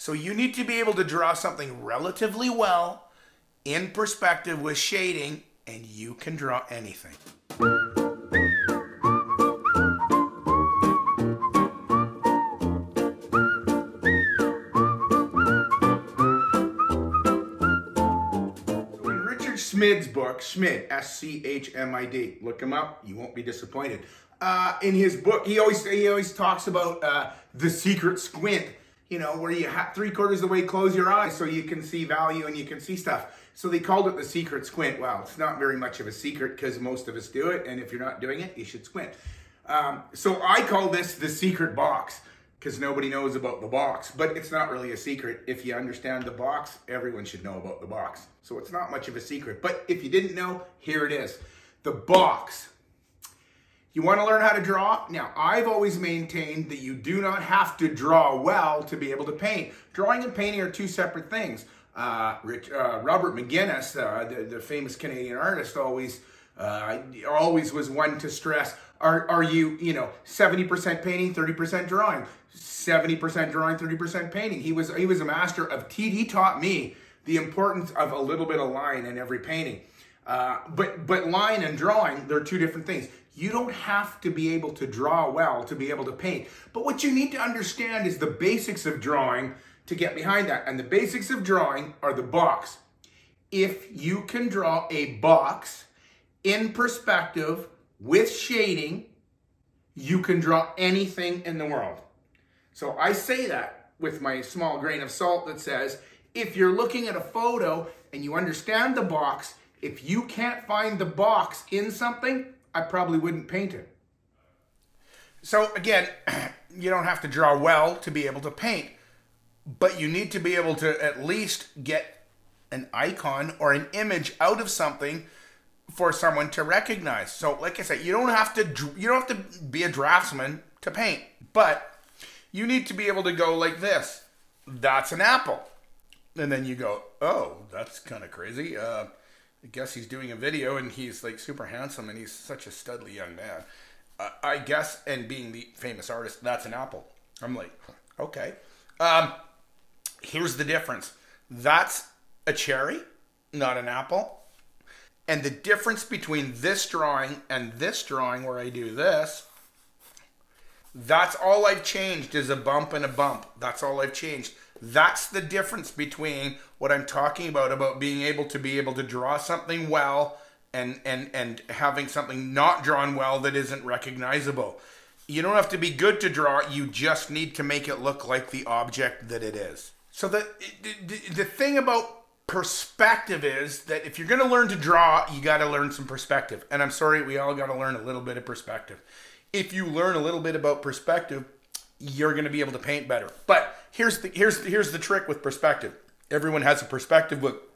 So you need to be able to draw something relatively well in perspective with shading, and you can draw anything. Schmid's book, Schmid, S C H M I D, look him up, you won't be disappointed. Uh, in his book, he always he always talks about uh, the secret squint. You know, where you have three quarters of the way close your eyes so you can see value and you can see stuff. So they called it the secret squint. Well, it's not very much of a secret because most of us do it, and if you're not doing it, you should squint. Um, so I call this the secret box because nobody knows about the box, but it's not really a secret. If you understand the box, everyone should know about the box. So it's not much of a secret. But if you didn't know, here it is. The box. You want to learn how to draw? Now, I've always maintained that you do not have to draw well to be able to paint. Drawing and painting are two separate things. Uh, Rich, uh, Robert McGinnis, uh, the, the, famous Canadian artist, always uh, always was one to stress, are, are you, you know, 70% painting, 30% drawing, 70% drawing, 30% painting. He was, he was a master of, he, he taught me the importance of a little bit of line in every painting. Uh, but, but line and drawing, they're two different things. You don't have to be able to draw well to be able to paint. But what you need to understand is the basics of drawing to get behind that. And the basics of drawing are the box. If you can draw a box in perspective with shading, you can draw anything in the world. So I say that with my small grain of salt that says, if you're looking at a photo and you understand the box, if you can't find the box in something, I probably wouldn't paint it. So again, you don't have to draw well to be able to paint, but you need to be able to at least get an icon or an image out of something for someone to recognize. So, like I said, you don't have to you don't have to be a draftsman to paint, but you need to be able to go like this. That's an apple, and then you go, oh, that's kind of crazy. Uh, I guess he's doing a video and he's like super handsome and he's such a studly young man. Uh, I guess, and being the famous artist, that's an apple. I'm like, okay. Um, here's the difference. That's a cherry, not an apple. And the difference between this drawing and this drawing where I do this, that's all I've changed is a bump and a bump. That's all I've changed. That's the difference between what I'm talking about, about being able to be able to draw something well and, and, and having something not drawn well that isn't recognizable. You don't have to be good to draw you just need to make it look like the object that it is. So the, the, the thing about perspective is that if you're going to learn to draw, you got to learn some perspective. And I'm sorry, we all got to learn a little bit of perspective. If you learn a little bit about perspective, you're going to be able to paint better. But here's the here's here's the trick with perspective. Everyone has a perspective book.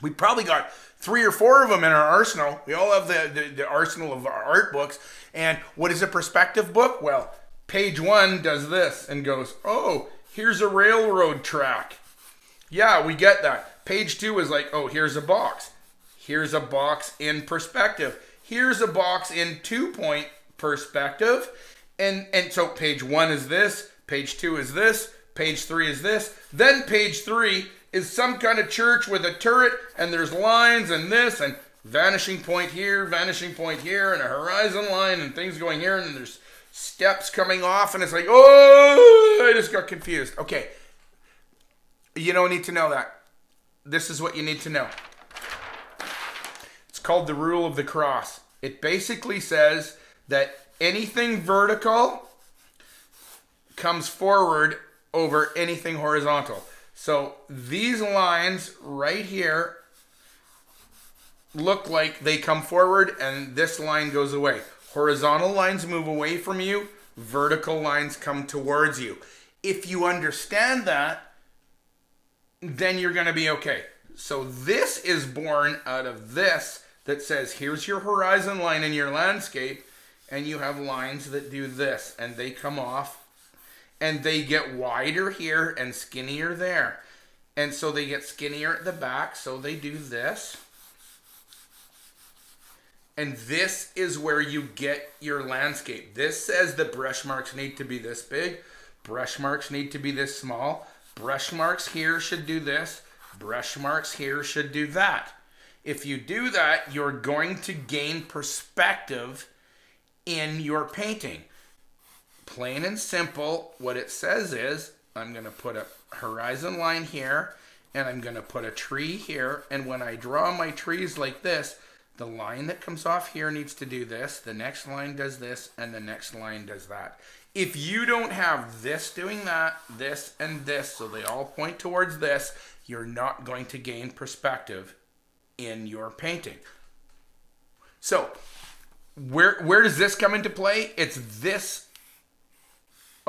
We probably got three or four of them in our arsenal. We all have the, the, the arsenal of our art books. And what is a perspective book? Well, page one does this and goes, oh, here's a railroad track. Yeah, we get that. Page two is like, oh, here's a box. Here's a box in perspective. Here's a box in two point perspective. And, and so page one is this, page two is this, page three is this. Then page three is some kind of church with a turret and there's lines and this and vanishing point here, vanishing point here, and a horizon line and things going here, and there's steps coming off, and it's like, oh, I just got confused. Okay, you don't need to know that this is what you need to know. It's called the rule of the cross. It basically says that anything vertical comes forward over anything horizontal. So these lines right here look like they come forward and this line goes away. Horizontal lines move away from you, vertical lines come towards you. If you understand that, then you're going to be okay. So this is born out of this that says here's your horizon line in your landscape and you have lines that do this and they come off and they get wider here and skinnier there. And so they get skinnier at the back, so they do this. And this is where you get your landscape. This says the brush marks need to be this big. Brush marks need to be this small. Brush marks here should do this. Brush marks here should do that. If you do that, you're going to gain perspective in your painting. Plain and simple, what it says is I'm going to put a horizon line here and I'm going to put a tree here. And when I draw my trees like this, the line that comes off here needs to do this, the next line does this, and the next line does that. If you don't have this doing that, this and this, so they all point towards this, you're not going to gain perspective in your painting. So, where where does this come into play? It's this.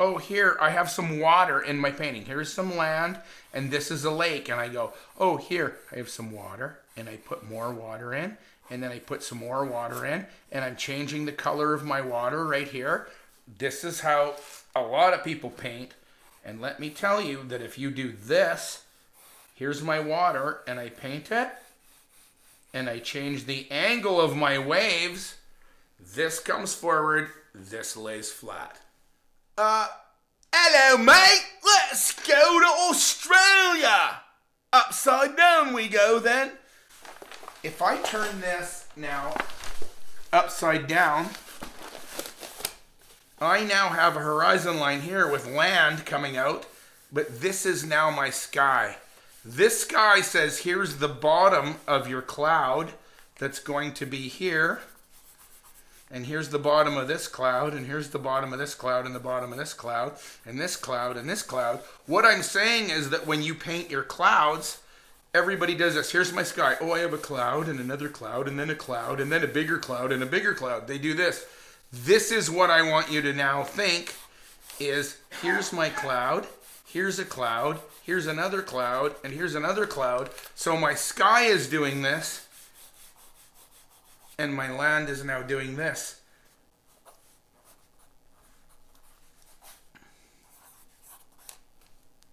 Oh, here I have some water in my painting. Here's some land, and this is a lake. And I go, oh, here I have some water, and I put more water in, and then I put some more water in, and I'm changing the color of my water right here. This is how a lot of people paint. And let me tell you that if you do this, here's my water, and I paint it, and I change the angle of my waves, this comes forward, this lays flat. Uh, hello, mate. Let's go to Australia. Upside down we go then. If I turn this now upside down, I now have a horizon line here with land coming out, but this is now my sky. This sky says here's the bottom of your cloud that's going to be here. And here's the bottom of this cloud, and here's the bottom of this cloud, and the bottom of this cloud, and this cloud, and this cloud. What I'm saying is that when you paint your clouds, everybody does this. Here's my sky. Oh, I have a cloud, and another cloud, and then a cloud, and then a bigger cloud, and a bigger cloud. They do this. This is what I want you to now think is here's my cloud, here's a cloud, here's another cloud, and here's another cloud. So my sky is doing this, and my land is now doing this.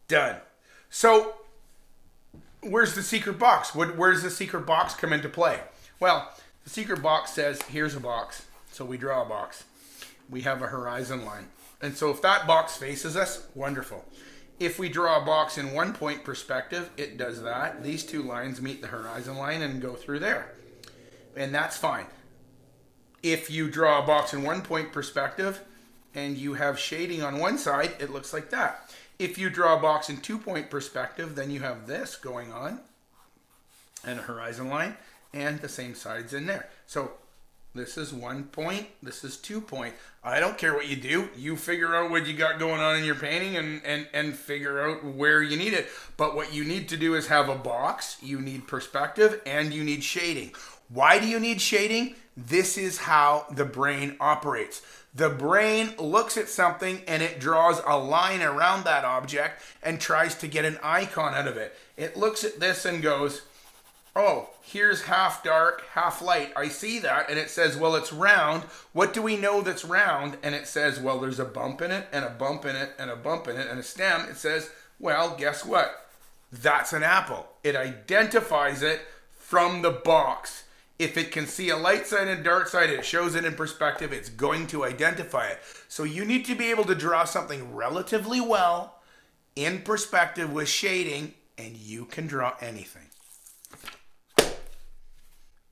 Done. So, where's the secret box? What, where's the secret box come into play? Well, the secret box says, here's a box. So we draw a box. We have a horizon line. And so if that box faces us, wonderful. If we draw a box in one point perspective, it does that. These two lines meet the horizon line and go through there. And that's fine. If you draw a box in one point perspective and you have shading on one side, it looks like that. If you draw a box in two point perspective, then you have this going on and a horizon line and the same sides in there. So this is one point. This is two point. I don't care what you do. You figure out what you got going on in your painting and, and, and figure out where you need it. But what you need to do is have a box. You need perspective and you need shading. Why do you need shading? This is how the brain operates. The brain looks at something and it draws a line around that object and tries to get an icon out of it. It looks at this and goes, oh, here's half dark, half light. I see that. And it says, well, it's round. What do we know that's round? And it says, well, there's a bump in it, and a bump in it, and a bump in it, and a stem. It says, well, guess what? That's an apple. It identifies it from the box. If it can see a light side and a dark side, it shows it in perspective, it's going to identify it. So you need to be able to draw something relatively well in perspective with shading, and you can draw anything.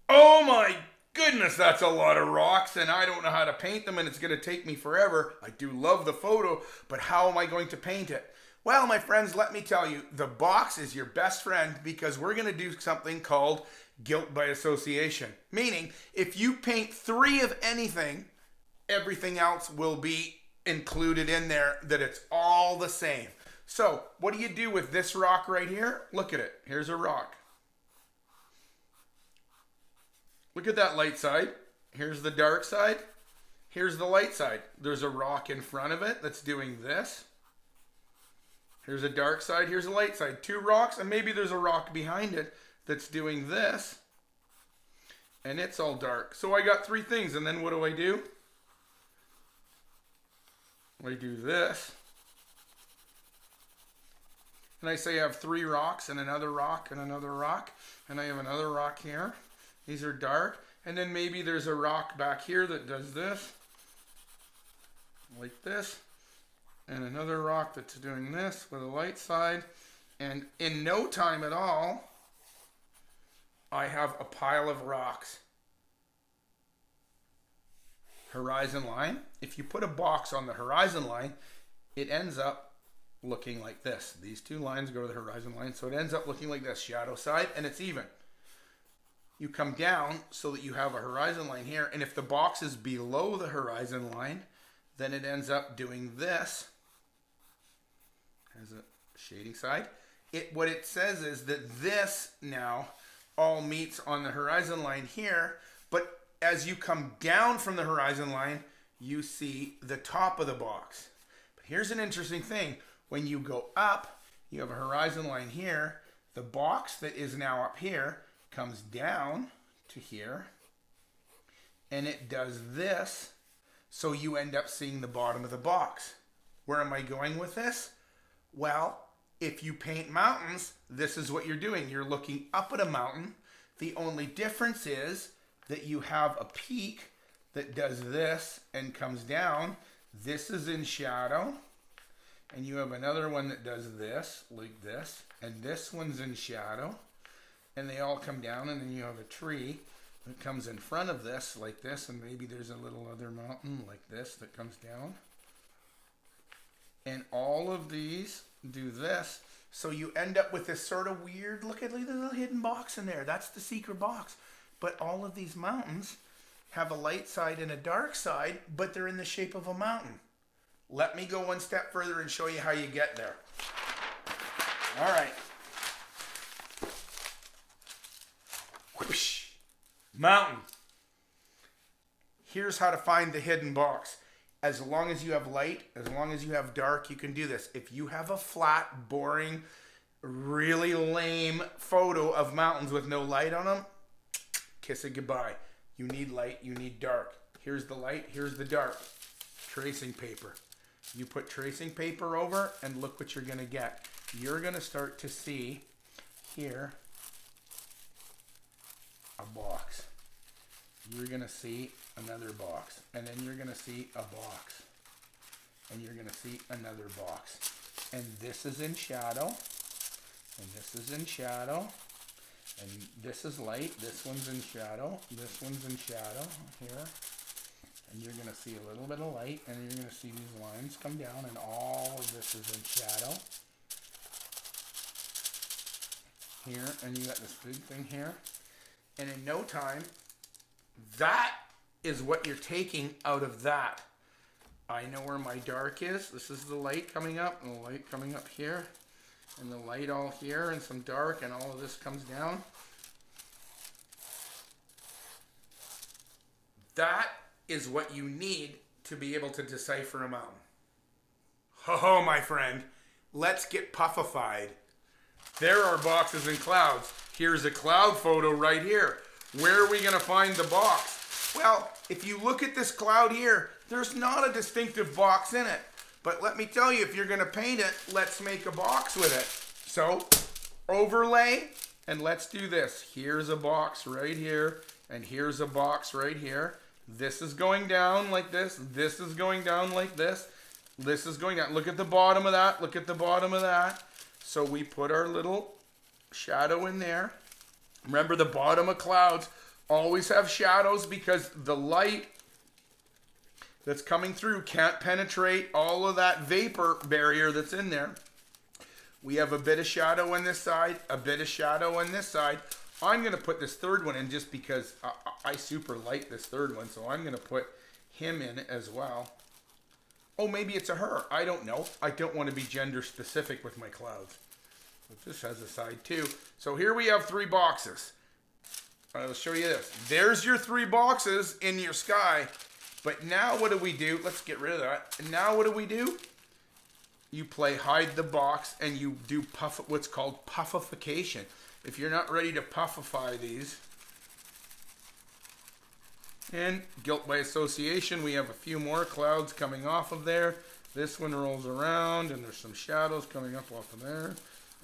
Oh my goodness, that's a lot of rocks, and I don't know how to paint them, and it's going to take me forever. I do love the photo, but how am I going to paint it? Well, my friends, let me tell you, the box is your best friend because we're going to do something called guilt by association. Meaning, if you paint three of anything, everything else will be included in there, that it's all the same. So, what do you do with this rock right here? Look at it. Here's a rock. Look at that light side. Here's the dark side. Here's the light side. There's a rock in front of it that's doing this. Here's a dark side. Here's a light side. Two rocks, and maybe there's a rock behind it that's doing this. And it's all dark. So I got three things, and then what do I do? I do this. And I say I have three rocks and another rock and another rock. And I have another rock here. These are dark. And then maybe there's a rock back here that does this. Like this. and another rock that's doing this with a light side. And in no time at all, I have a pile of rocks. Horizon line. If you put a box on the horizon line, it ends up looking like this. These two lines go to the horizon line, so it ends up looking like this shadow side, and it's even. You come down so that you have a horizon line here, and if the box is below the horizon line, then it ends up doing this as a shading side. It what it says is that this now all meets on the horizon line here, but as you come down from the horizon line, you see the top of the box. But here's an interesting thing. When you go up, you have a horizon line here. The box that is now up here comes down to here and it does this so you end up seeing the bottom of the box. Where am I going with this? Well, if you paint mountains, this is what you're doing. You're looking up at a mountain. The only difference is that you have a peak that does this and comes down. This is in shadow. And you have another one that does this, like this. And this one's in shadow. And they all come down, and then you have a tree that comes in front of this, like this. And maybe there's a little other mountain like this that comes down. And all of these do this. So you end up with this sort of weird, look at the little hidden box in there. That's the secret box. But all of these mountains have a light side and a dark side, but they're in the shape of a mountain. Let me go one step further and show you how you get there. All right. Whoosh. Mountain. Here's how to find the hidden box. As long as you have light, as long as you have dark, you can do this. If you have a flat, boring, really lame photo of mountains with no light on them, kiss it goodbye. You need light, you need dark. Here's the light, here's the dark. Tracing paper. You put tracing paper over and look what you're going to get. You're going to start to see here a box. You're going to see another box. And then you're going to see a box. And you're going to see another box. And this is in shadow. And this is in shadow. And this is light. This one's in shadow. This one's in shadow here. And you're going to see a little bit of light. And you're going to see these lines come down. And all of this is in shadow. Here. And you got this big thing here. And in no time, that is what you're taking out of that. I know where my dark is. This is the light coming up and the light coming up here and the light all here and some dark and all of this comes down. That is what you need to be able to decipher a mountain. Ho ho, my friend. Let's get puffified. There are boxes and clouds. Here's a cloud photo right here. Where are we going to find the box? Well, if you look at this cloud here, there's not a distinctive box in it. But let me tell you, if you're going to paint it, let's make a box with it. So, overlay, and let's do this. Here's a box right here, and here's a box right here. This is going down like this. This is going down like this. This is going down. Look at the bottom of that. Look at the bottom of that. So we put our little shadow in there. Remember the bottom of clouds always have shadows because the light that's coming through can't penetrate all of that vapor barrier that's in there. We have a bit of shadow on this side, a bit of shadow on this side. I'm going to put this third one in just because I, I super like this third one, so I'm going to put him in as well. Oh, maybe it's a her. I don't know. I don't want to be gender specific with my clouds. But this has a side too. So here we have three boxes. I'll show you this. There's your three boxes in your sky. But now what do we do? Let's get rid of that. And now what do we do? You play hide the box and you do puff what's called puffification. If you're not ready to puffify these, and guilt by association, we have a few more clouds coming off of there. This one rolls around and there's some shadows coming up off of there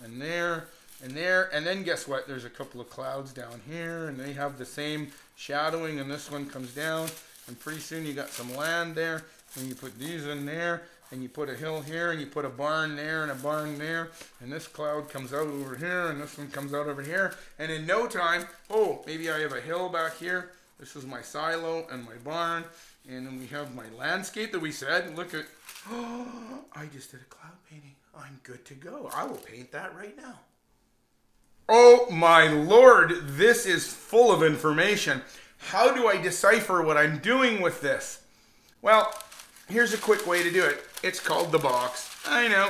and there and there. And then guess what? There's a couple of clouds down here and they have the same shadowing and this one comes down. And pretty soon you got some land there and you put these in there and you put a hill here, and you put a barn there, and a barn there, and this cloud comes out over here, and this one comes out over here, and in no time, oh, maybe I have a hill back here. This is my silo and my barn, and then we have my landscape that we said. Look at, oh, I just did a cloud painting. I'm good to go. I will paint that right now. Oh my lord, this is full of information. How do I decipher what I'm doing with this? Well, here's a quick way to do it. It's called the box. I know.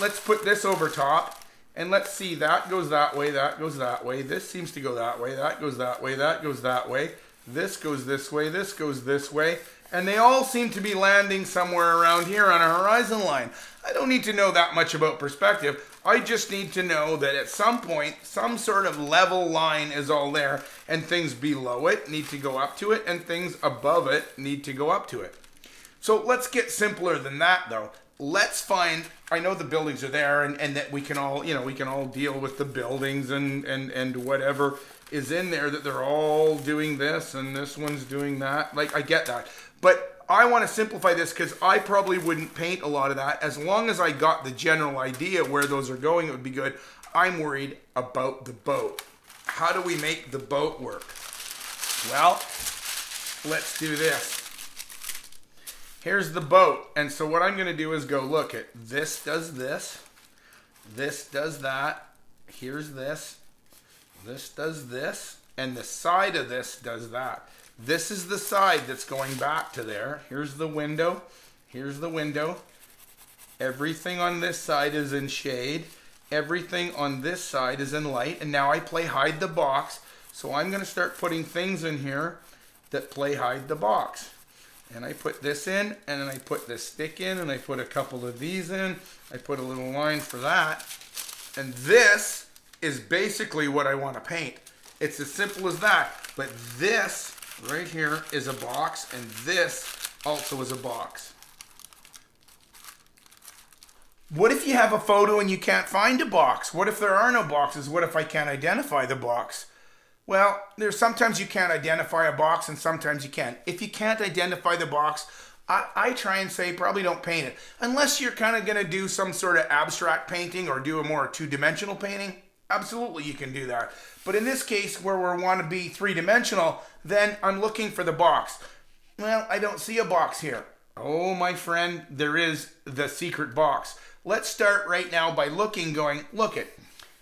Let's put this over top. And let's see, that goes that way, that goes that way. This seems to go that way, that goes that way, that goes that way. This goes this way, this goes this way. And they all seem to be landing somewhere around here on a horizon line. I don't need to know that much about perspective. I just need to know that at some point, some sort of level line is all there, and things below it need to go up to it, and things above it need to go up to it. So let's get simpler than that, though. Let's find. I know the buildings are there, and, and that we can all, you know, we can all deal with the buildings and and and whatever is in there. That they're all doing this, and this one's doing that. Like I get that, but I want to simplify this because I probably wouldn't paint a lot of that. As long as I got the general idea where those are going, it would be good. I'm worried about the boat. How do we make the boat work? Well, let's do this. Here's the boat. And so what I'm going to do is go look at this does this. This does that. Here's this. This does this. And the side of this does that. This is the side that's going back to there. Here's the window. Here's the window. Everything on this side is in shade. Everything on this side is in light. And now I play hide the box. So I'm going to start putting things in here that play hide the box. And I put this in, and then I put this stick in, and I put a couple of these in. I put a little line for that. And this is basically what I want to paint. It's as simple as that. But this right here is a box, and this also is a box. What if you have a photo and you can't find a box? What if there are no boxes? What if I can't identify the box? Well, there's sometimes you can't identify a box and sometimes you can. If you can't identify the box, I, I try and say probably don't paint it. Unless you're kind of going to do some sort of abstract painting or do a more two-dimensional painting, absolutely you can do that. But in this case, where we want to be three-dimensional, then I'm looking for the box. Well, I don't see a box here. Oh, my friend, there is the secret box. Let's start right now by looking, going, look it.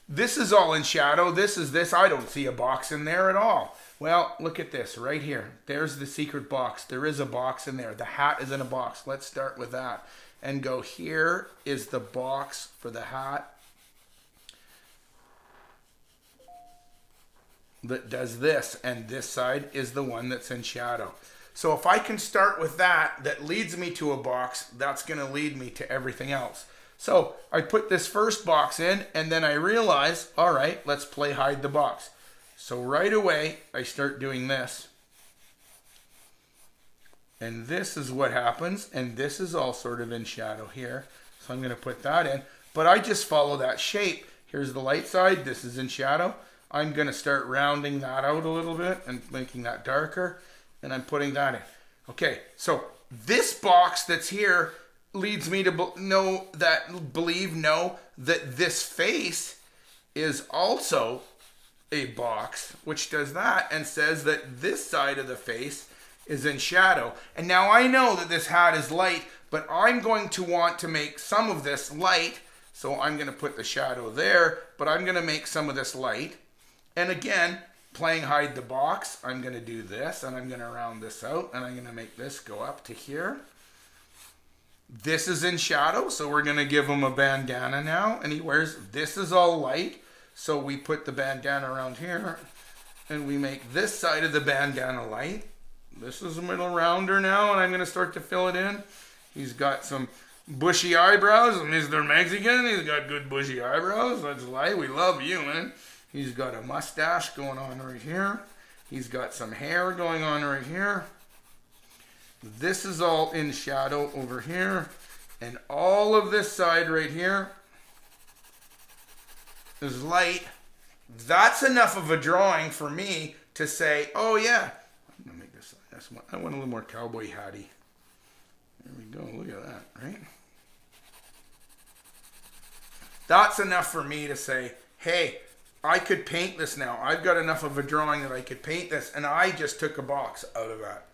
This is all in shadow. This is this. I don't see a box in there at all. Well, look at this right here. There's the secret box. There is a box in there. The hat is in a box. Let's start with that and go here is the box for the hat. That does this, and this side is the one that's in shadow. So if I can start with that, that leads me to a box, that's going to lead me to everything else. So I put this first box in, and then I realize, all right, let's play hide the box. So right away, I start doing this. And this is what happens, and this is all sort of in shadow here. So I'm going to put that in, but I just follow that shape. Here's the light side, this is in shadow. I'm going to start rounding that out a little bit and making that darker. And I'm putting that in. Okay, so this box that's here leads me to know that, believe, know that this face is also a box, which does that and says that this side of the face is in shadow. And now I know that this hat is light, but I'm going to want to make some of this light. So I'm going to put the shadow there, but I'm going to make some of this light. And again, playing hide the box, I'm going to do this and I'm going to round this out and I'm going to make this go up to here. This is in shadow, so we're going to give him a bandana now. And he wears, this is all light, so we put the bandana around here and we make this side of the bandana light. This is a middle rounder now and I'm going to start to fill it in. He's got some bushy eyebrows. Mr. Mexican, he's got good bushy eyebrows. That's light. We love you, man. He's got a mustache going on right here. He's got some hair going on right here. This is all in shadow over here. And all of this side right here is light. That's enough of a drawing for me to say, oh yeah, I'm gonna make this, I want a little more cowboy hatty. There we go, look at that, right? That's enough for me to say, hey, I could paint this now. I've got enough of a drawing that I could paint this, and I just took a box out of that.